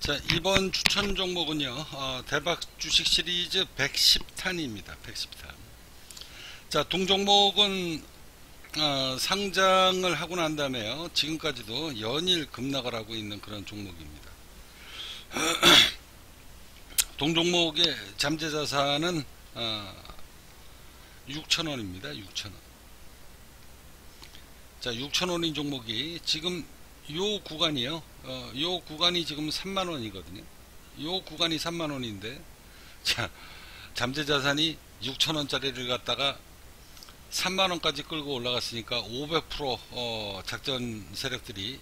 자 이번 추천 종목은요 어, 대박 주식 시리즈 110탄입니다. 110탄. 자 동종목은 어, 상장을 하고 난 다음에요 지금까지도 연일 급락을 하고 있는 그런 종목입니다. 동종목의 잠재자산은 어, 6천원입니다. 6천원. 자 6천원인 종목이 지금 요 구간이요. 어, 요 구간이 지금 3만원이거든요. 요 구간이 3만원인데, 자, 잠재 자산이 6천원짜리를 갖다가 3만원까지 끌고 올라갔으니까 500% 어, 작전 세력들이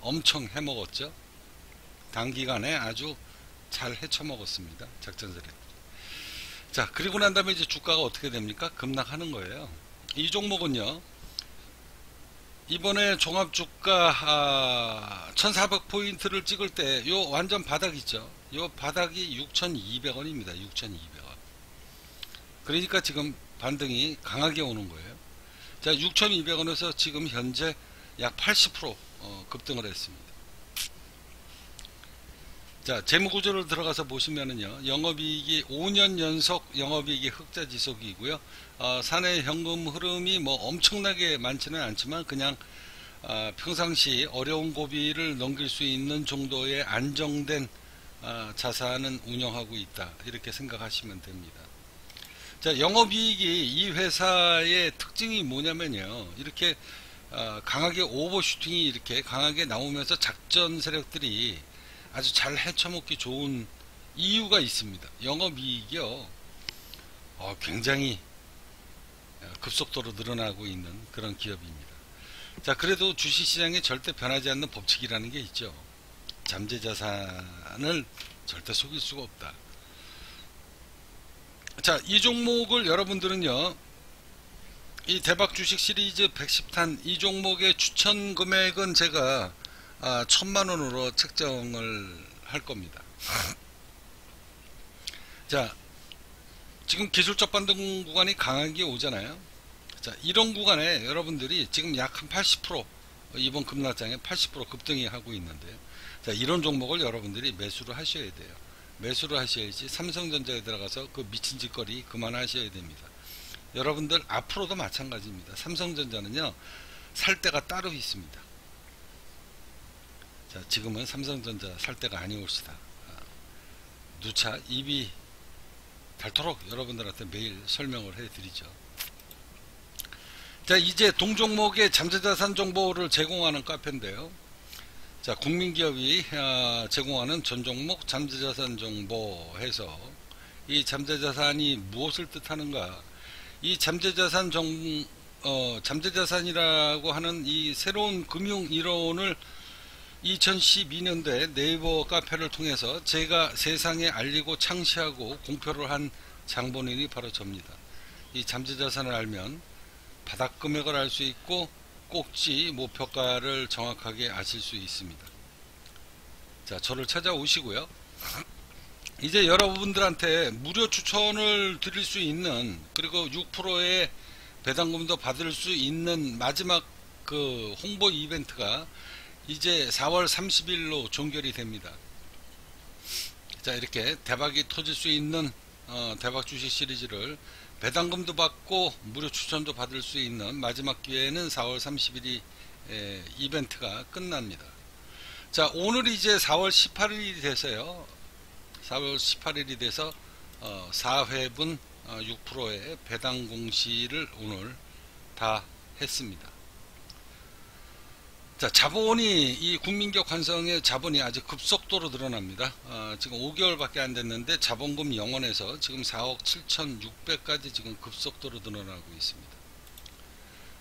엄청 해먹었죠. 단기간에 아주 잘 헤쳐먹었습니다. 작전 세력들이. 자, 그리고 난 다음에 이제 주가가 어떻게 됩니까? 급락하는 거예요. 이 종목은요, 이번에 종합주가 아, 1400포인트를 찍을 때 요 완전 바닥 있죠? 요 바닥이 6200원입니다. 6200원. 그러니까 지금 반등이 강하게 오는 거예요. 자 6200원에서 지금 현재 약 80% 어, 급등을 했습니다 자 재무 구조를 들어가서 보시면은요. 영업이익이 5년 연속 영업이익이 흑자 지속이고요. 어, 사내 현금 흐름이 뭐 엄청나게 많지는 않지만 그냥 어, 평상시 어려운 고비를 넘길 수 있는 정도의 안정된 어, 자산은 운영하고 있다. 이렇게 생각하시면 됩니다. 자 영업이익이 이 회사의 특징이 뭐냐면요. 이렇게 어, 강하게 오버슈팅이 이렇게 강하게 나오면서 작전 세력들이 아주 잘 헤쳐먹기 좋은 이유가 있습니다. 영업이익이요. 어, 굉장히 급속도로 늘어나고 있는 그런 기업입니다. 자, 그래도 주식시장에 절대 변하지 않는 법칙이라는 게 있죠. 잠재자산을 절대 속일 수가 없다. 자, 이 종목을 여러분들은요, 이 대박 주식 시리즈 110탄 이 종목의 추천 금액은 제가 아, 천만 원으로 책정을 할 겁니다. 자, 지금 기술적 반등 구간이 강하게 오잖아요. 자, 이런 구간에 여러분들이 지금 약 한 80% 이번 급락장에 80% 급등이 하고 있는데, 자, 이런 종목을 여러분들이 매수를 하셔야 돼요. 매수를 하셔야지 삼성전자에 들어가서 그 미친 짓거리 그만하셔야 됩니다. 여러분들 앞으로도 마찬가지입니다. 삼성전자는요, 살 때가 따로 있습니다. 자, 지금은 삼성전자 살 때가 아니올시다. 아, 누차 입이 닳도록 여러분들한테 매일 설명을 해드리죠. 자, 이제 동종목의 잠재자산 정보를 제공하는 카페인데요. 자, 국민기업이 아, 제공하는 전 종목 잠재자산 정보 해서 이 잠재자산이 무엇을 뜻하는가? 이 잠재자산 정, 어, 잠재자산이라고 하는 이 새로운 금융 이론을 2012년도에 네이버 카페를 통해서 제가 세상에 알리고 창시하고 공표를 한 장본인이 바로 접니다. 이 잠재자산을 알면 바닥 금액을 알 수 있고 꼭지 목표가를 정확하게 아실 수 있습니다. 자, 저를 찾아오시고요. 이제 여러분들한테 무료 추천을 드릴 수 있는 그리고 6%의 배당금도 받을 수 있는 마지막 그 홍보 이벤트가 이제 4월 30일로 종결이 됩니다. 자 이렇게 대박이 터질 수 있는 어, 대박 주식 시리즈를 배당금도 받고 무료 추천도 받을 수 있는 마지막 기회는 4월 30일이 에, 이벤트가 끝납니다. 자 오늘 이제 4월 18일이 돼서요. 4월 18일이 돼서 어, 4회분 어, 6%의 배당 공시를 오늘 다 했습니다. 자, 자본이 이 국민격 환성의 자본이 아주 급속도로 늘어납니다. 어, 지금 5개월밖에 안 됐는데 자본금 영원에서 지금 4억 7,600까지 지금 급속도로 늘어나고 있습니다.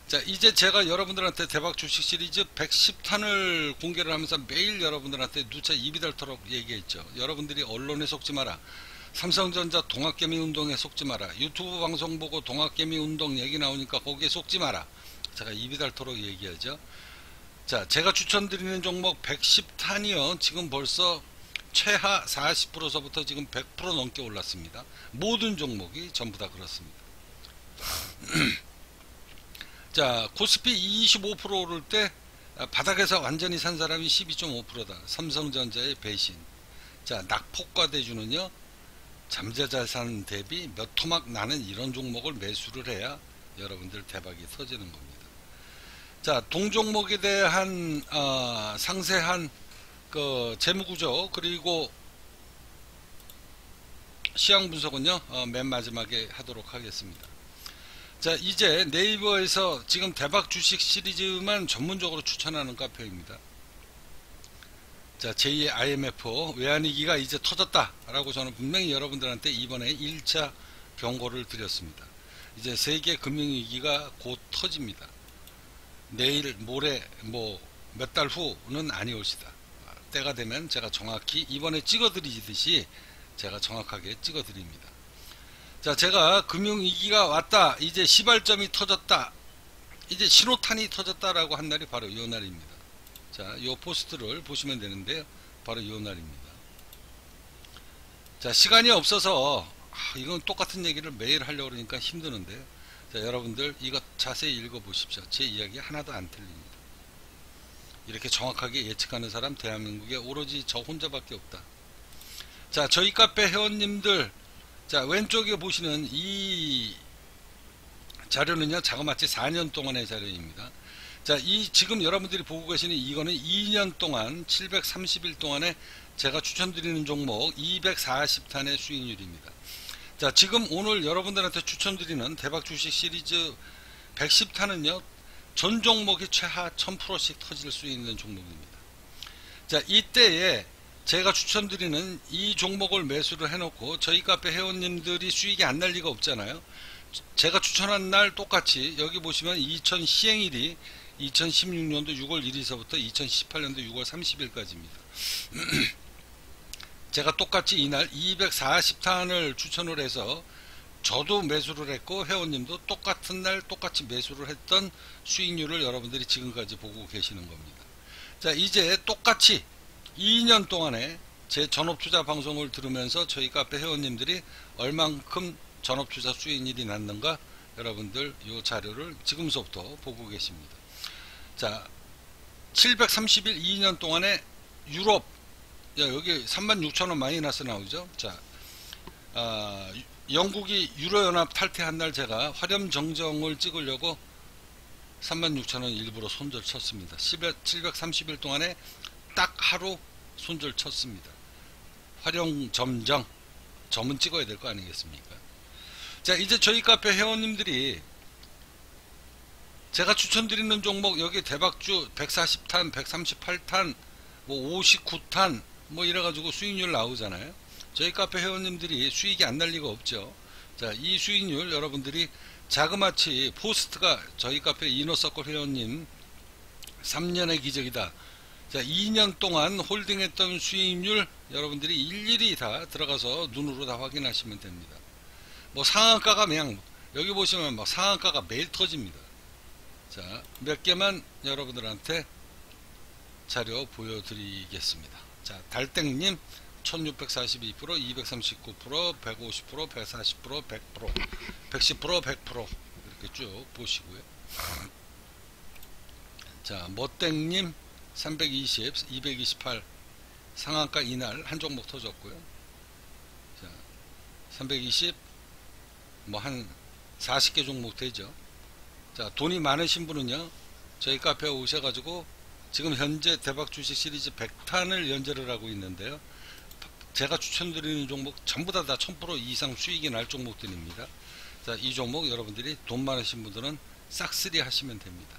자, 이제 제가 여러분들한테 대박 주식 시리즈 110탄을 공개를 하면서 매일 여러분들한테 누차 입이 닳도록 얘기했죠. 여러분들이 언론에 속지 마라. 삼성전자 동학개미 운동에 속지 마라. 유튜브 방송 보고 동학개미 운동 얘기 나오니까 거기에 속지 마라. 제가 입이 닳도록 얘기하죠. 자, 제가 추천드리는 종목 110탄이요. 지금 벌써 최하 40%서부터 지금 100% 넘게 올랐습니다. 모든 종목이 전부 다 그렇습니다. 자, 코스피 25% 오를 때 바닥에서 완전히 산 사람이 12.5%다. 삼성전자의 배신. 자, 낙폭과 대주는요, 잠재자산 대비 몇 토막 나는 이런 종목을 매수를 해야 여러분들 대박이 터지는 겁니다. 자, 동종목에 대한 어, 상세한 그 재무구조 그리고 시황 분석은요 어, 맨 마지막에 하도록 하겠습니다. 자 이제 네이버에서 지금 대박 주식 시리즈만 전문적으로 추천하는 카페입니다. 자 제2의 IMF 외환위기가 이제 터졌다 라고 저는 분명히 여러분들한테 이번에 1차 경고를 드렸습니다. 이제 세계 금융위기가 곧 터집니다. 내일 모레 뭐 몇 달 후는 아니올시다. 때가 되면 제가 정확히 이번에 찍어드리듯이 제가 정확하게 찍어드립니다. 자, 제가 금융위기가 왔다. 이제 시발점이 터졌다. 이제 신호탄이 터졌다라고 한 날이 바로 이 날입니다. 자, 이 포스트를 보시면 되는데요. 바로 이 날입니다. 자, 시간이 없어서 아, 이건 똑같은 얘기를 매일 하려고 그러니까 힘드는데요. 자, 여러분들 이거 자세히 읽어보십시오. 제 이야기 하나도 안 틀립니다. 이렇게 정확하게 예측하는 사람 대한민국에 오로지 저 혼자밖에 없다. 자, 저희 카페 회원님들, 자, 왼쪽에 보시는 이 자료는요, 자그마치 4년 동안의 자료입니다. 자, 이 지금 여러분들이 보고 계시는 이거는 2년 동안 730일 동안에 제가 추천드리는 종목 240탄의 수익률입니다. 자, 지금 오늘 여러분들한테 추천드리는 대박 주식 시리즈 110탄은요, 전 종목이 최하 1000%씩 터질 수 있는 종목입니다. 자, 이때에 제가 추천드리는 이 종목을 매수를 해놓고 저희 카페 회원님들이 수익이 안 날 리가 없잖아요. 제가 추천한 날 똑같이 여기 보시면 2000 시행일이 2016년도 6월 1일서부터 2018년도 6월 30일까지입니다. 제가 똑같이 이날 240탄을 추천을 해서 저도 매수를 했고 회원님도 똑같은 날 똑같이 매수를 했던 수익률을 여러분들이 지금까지 보고 계시는 겁니다. 자 이제 똑같이 2년 동안에 제 전업투자 방송을 들으면서 저희 카페 회원님들이 얼만큼 전업투자 수익률이 났는가 여러분들 이 자료를 지금서부터 보고 계십니다. 자 730일 2년 동안에 유럽 야 여기 36,000원 마이너스 나오죠. 자 아, 영국이 유로연합 탈퇴한 날 제가 화렴 정정을 찍으려고 36,000원 일부러 손절 쳤습니다. 730일 동안에 딱 하루 손절 쳤습니다. 화렴 점정 점은 찍어야 될 거 아니겠습니까? 자 이제 저희 카페 회원님들이 제가 추천드리는 종목 여기 대박주 140탄 138탄 뭐 59탄 뭐 이래가지고 수익률 나오잖아요. 저희 카페 회원님들이 수익이 안 날 리가 없죠. 자, 이 수익률 여러분들이 자그마치 포스트가 저희 카페 이너서클 회원님 3년의 기적이다. 자, 2년 동안 홀딩했던 수익률 여러분들이 일일이 다 들어가서 눈으로 다 확인하시면 됩니다. 뭐 상한가가 그냥 여기 보시면 막 상한가가 매일 터집니다. 자, 몇 개만 여러분들한테 자료 보여드리겠습니다. 자, 달땡님 1642%, 239%, 150%, 140%, 100%, 110%, 100% 이렇게 쭉 보시고요. 자, 멋땡님 320, 228 상한가 이날 한 종목 터졌고요. 자, 320 뭐 한 40개 종목 되죠. 자, 돈이 많으신 분은요. 저희 카페에 오셔가지고 지금 현재 대박 주식 시리즈 100탄을 연재를 하고 있는데요. 제가 추천드리는 종목 전부 다, 다 1000% 이상 수익이 날 종목들입니다. 자, 이 종목 여러분들이 돈 많으신 분들은 싹쓸이 하시면 됩니다.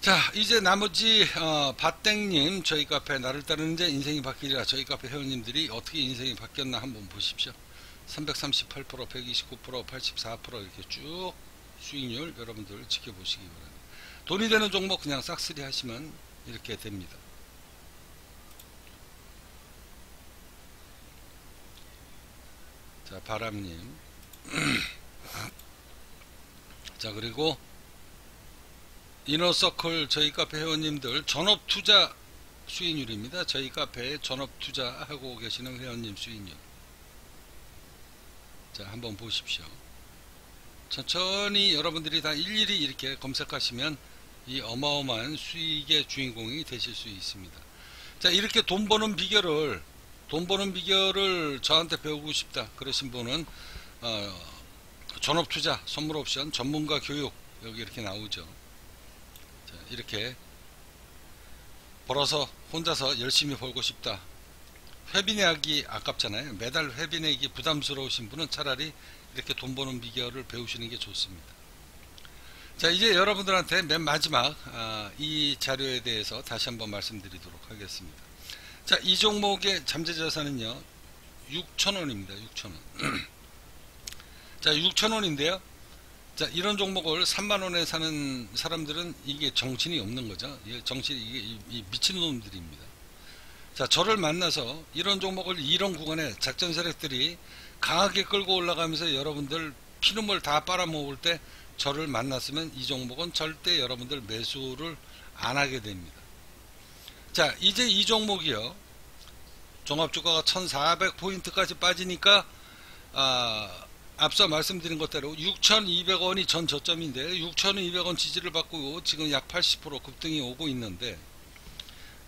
자, 이제 나머지 어, 바땡님 저희 카페 나를 따르는 데 인생이 바뀌리라 저희 카페 회원님들이 어떻게 인생이 바뀌었나 한번 보십시오. 338%, 129%, 84% 이렇게 쭉 수익률 여러분들 지켜보시기 바랍니다. 돈이 되는 종목 그냥 싹쓸이 하시면 이렇게 됩니다. 자, 바람님. 자, 그리고 이너서클 저희 카페 회원님들 전업투자 수익률입니다. 저희 카페에 전업투자하고 계시는 회원님 수익률. 자, 한번 보십시오. 천천히 여러분들이 다 일일이 이렇게 검색하시면 이 어마어마한 수익의 주인공이 되실 수 있습니다. 자 이렇게 돈 버는 비결을 돈 버는 비결을 저한테 배우고 싶다 그러신 분은 어, 전업 투자 선물 옵션 전문가 교육 여기 이렇게 나오죠. 자, 이렇게 벌어서 혼자서 열심히 벌고 싶다. 회비내기 아깝잖아요. 매달 회비내기 부담스러우신 분은 차라리 이렇게 돈 버는 비결을 배우시는 게 좋습니다 자 이제 여러분들한테 맨 마지막 아, 이 자료에 대해서 다시 한번 말씀드리도록 하겠습니다. 자 이 종목의 잠재자산은요 6천원입니다 6천원. 자 6천원인데요. 자 이런 종목을 3만원에 사는 사람들은 이게 정신이 없는 거죠. 예, 정신이 이게 이- 이 미친놈들입니다. 자 저를 만나서 이런 종목을 이런 구간에 작전 세력들이 강하게 끌고 올라가면서 여러분들 피눈물 다 빨아먹을 때 저를 만났으면 이 종목은 절대 여러분들 매수를 안 하게 됩니다. 자, 이제 이 종목이요. 종합주가가 1400포인트까지 빠지니까, 아, 앞서 말씀드린 것대로 6200원이 전 저점인데, 6200원 지지를 받고 지금 약 80% 급등이 오고 있는데,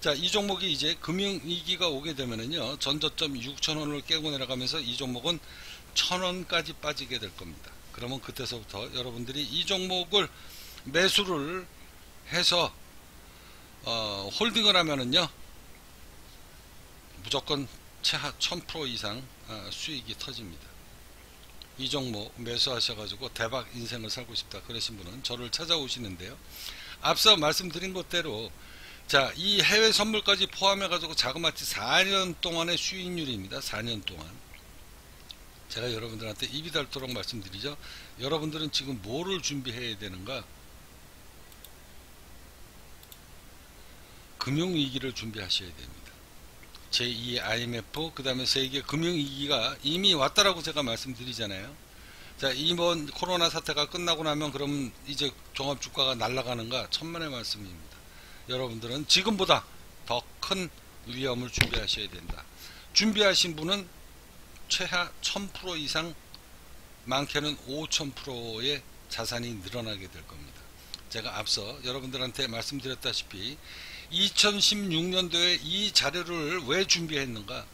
자, 이 종목이 이제 금융위기가 오게 되면은요, 전 저점 6000원을 깨고 내려가면서 이 종목은 1000원까지 빠지게 될 겁니다. 그러면 그때서부터 여러분들이 이 종목을 매수를 해서 어, 홀딩을 하면은요 무조건 최하 1000% 이상 어, 수익이 터집니다. 이 종목 매수하셔가지고 대박 인생을 살고 싶다 그러신 분은 저를 찾아오시는데요. 앞서 말씀드린 것대로 자, 이 해외 선물까지 포함해 가지고 자그마치 4년 동안의 수익률입니다. 4년 동안. 제가 여러분들한테 입이 닳도록 말씀드리죠. 여러분들은 지금 뭐를 준비해야 되는가? 금융위기를 준비하셔야 됩니다. 제2 IMF, 그 다음에 세계 금융위기가 이미 왔다라고 제가 말씀드리잖아요. 자, 이번 코로나 사태가 끝나고 나면 그럼 이제 종합주가가 날아가는가? 천만의 말씀입니다. 여러분들은 지금보다 더 큰 위험을 준비하셔야 된다. 준비하신 분은 최하 1000% 이상 많게는 5000%의 자산이 늘어나게 될 겁니다. 제가 앞서 여러분들한테 말씀드렸다시피 2016년도에 이 자료를 왜 준비했는가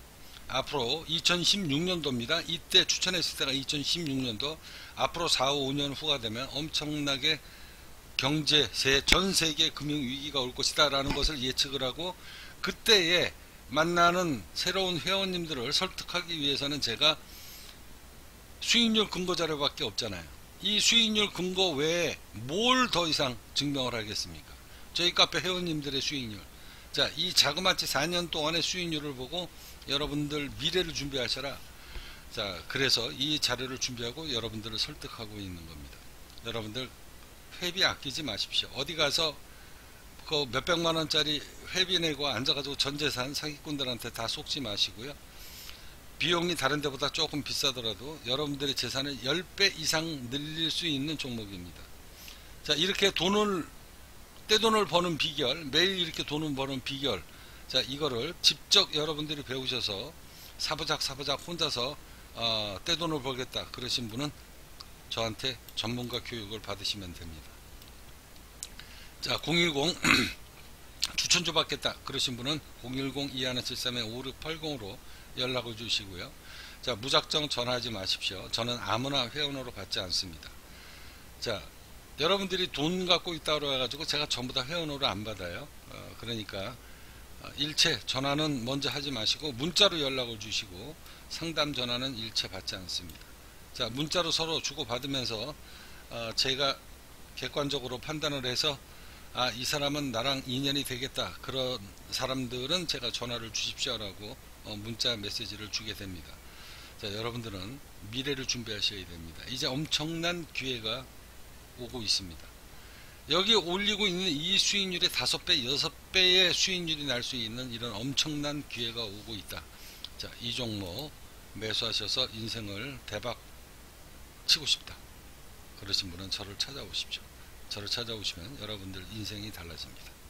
앞으로 2016년도입니다. 이때 추천했을 때가 2016년도 앞으로 4, 5년 후가 되면 엄청나게 경제, 전 세계 금융 위기가 올 것이다 라는 것을 예측을 하고 그때에 만나는 새로운 회원님들을 설득하기 위해서는 제가 수익률 근거 자료밖에 없잖아요. 이 수익률 근거 외에 뭘 더 이상 증명을 하겠습니까? 저희 카페 회원님들의 수익률. 자, 이 자그마치 4년 동안의 수익률을 보고 여러분들 미래를 준비하셔라. 자, 그래서 이 자료를 준비하고 여러분들을 설득하고 있는 겁니다. 여러분들 회비 아끼지 마십시오. 어디 가서 그 몇백만 원짜리 회비 내고 앉아가지고 전 재산 사기꾼들한테 다 속지 마시고요. 비용이 다른 데보다 조금 비싸더라도 여러분들의 재산을 10배 이상 늘릴 수 있는 종목입니다. 자, 이렇게 돈을, 떼돈을 버는 비결, 매일 이렇게 돈을 버는 비결, 자, 이거를 직접 여러분들이 배우셔서 사부작 사부작 혼자서 어, 떼돈을 벌겠다 그러신 분은 저한테 전문가 교육을 받으시면 됩니다. 자, 010 추천주 받겠다 그러신 분은 010-2173-5680으로 연락을 주시고요. 자, 무작정 전화하지 마십시오. 저는 아무나 회원으로 받지 않습니다. 자, 여러분들이 돈 갖고 있다고 해가지고 제가 전부 다 회원으로 안 받아요. 어, 그러니까 어, 일체 전화는 먼저 하지 마시고 문자로 연락을 주시고 상담 전화는 일체 받지 않습니다. 자, 문자로 서로 주고받으면서 어, 제가 객관적으로 판단을 해서 아, 이 사람은 나랑 인연이 되겠다. 그런 사람들은 제가 전화를 주십시오라고 어, 문자 메시지를 주게 됩니다. 자, 여러분들은 미래를 준비하셔야 됩니다. 이제 엄청난 기회가 오고 있습니다. 여기 올리고 있는 이 수익률의 5배, 6배의 수익률이 날 수 있는 이런 엄청난 기회가 오고 있다. 자, 이 종목 매수하셔서 인생을 대박 치고 싶다. 그러신 분은 저를 찾아오십시오. 저를 찾아오시면 여러분들 인생이 달라집니다.